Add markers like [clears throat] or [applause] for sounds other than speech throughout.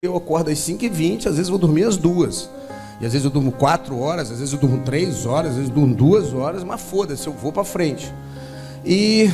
Eu acordo às 5h20, às vezes vou dormir às duas. E às vezes eu durmo 4 horas, às vezes eu durmo 3 horas, às vezes eu durmo 2 horas, mas foda-se, eu vou pra frente. E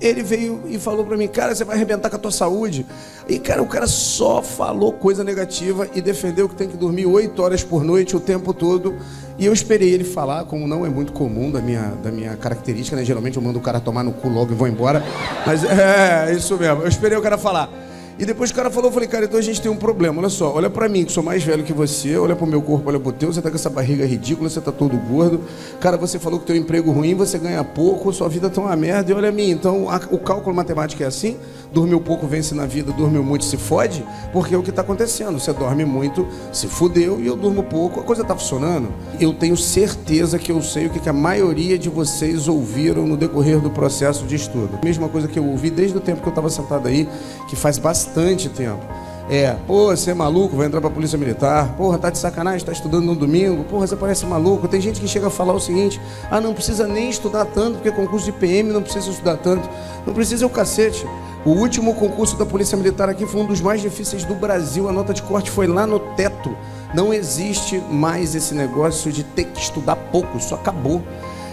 ele veio e falou para mim, cara, você vai arrebentar com a tua saúde. E, cara, o cara só falou coisa negativa e defendeu que tem que dormir 8 horas por noite o tempo todo. E eu esperei ele falar, como não é muito comum da minha, da minha característica, né? Geralmente eu mando o cara tomar no cu logo e vou embora. Mas é, isso mesmo. Eu esperei o cara falar. E depois o cara falou, eu falei, cara, então a gente tem um problema. Olha só, olha pra mim, que sou mais velho que você, olha pro meu corpo, olha pro teu, você tá com essa barriga ridícula, você tá todo gordo. Cara, você falou que teu emprego ruim, você ganha pouco, sua vida tá uma merda, e olha a mim. Então a, o cálculo matemático é assim, dormiu pouco, vence na vida, dormiu muito, se fode, porque é o que tá acontecendo. Você dorme muito, se fudeu, e eu durmo pouco, a coisa tá funcionando. Eu tenho certeza que eu sei o que, que a maioria de vocês ouviram no decorrer do processo de estudo. Mesma coisa que eu ouvi desde o tempo que eu estava sentado aí, que faz bastante tempo. É, pô, você é maluco, vai entrar pra polícia militar. Porra, tá de sacanagem, tá estudando no domingo. Porra, você parece maluco. Tem gente que chega a falar o seguinte: ah, não precisa nem estudar tanto, porque concurso de PM não precisa estudar tanto. Não precisa é o cacete. O último concurso da Polícia Militar aqui foi um dos mais difíceis do Brasil. A nota de corte foi lá no teto. Não existe mais esse negócio de ter que estudar pouco, isso acabou.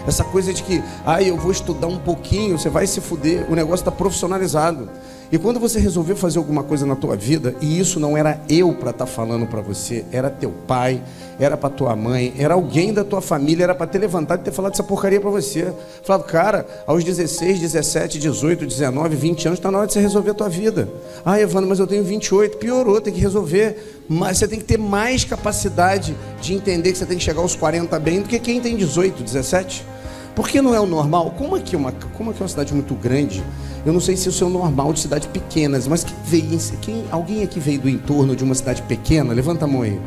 Essa coisa de que, ah, eu vou estudar um pouquinho, você vai se fuder. O negócio está profissionalizado. E quando você resolveu fazer alguma coisa na tua vida, e isso não era eu para estar tá falando para você, era teu pai, era para tua mãe, era alguém da tua família, era para ter levantado e ter falado essa porcaria para você. Falado, cara, aos 16, 17, 18, 19, 20 anos, está na hora de você resolver a tua vida. Ah, Evandro, mas eu tenho 28. Piorou, tem que resolver. Mas você tem que ter mais capacidade de entender que você tem que chegar aos 40 bem do que quem tem 18, 17. Porque não é o normal? Como aqui, é uma, como aqui é uma cidade muito grande, eu não sei se isso é o normal de cidades pequenas, mas quem veio, quem, alguém aqui veio do entorno de uma cidade pequena? Levanta a mão aí.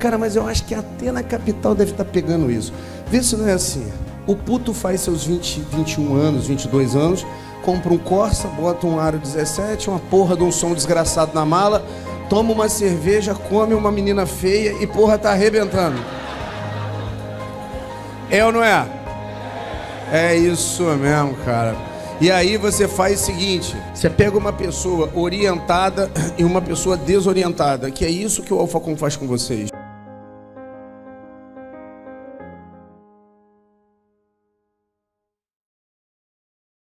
Cara, mas eu acho que até na capital deve estar tá pegando isso. Vê se não é assim. O puto faz seus 20, 21 anos, 22 anos, compra um Corsa, bota um aro 17, uma porra de um som desgraçado na mala, toma uma cerveja, come uma menina feia e porra tá arrebentando. É ou não é? É isso mesmo, cara. E aí você faz o seguinte: você pega uma pessoa orientada [clears throat] e uma pessoa desorientada, que é isso que o Alfacom faz com vocês.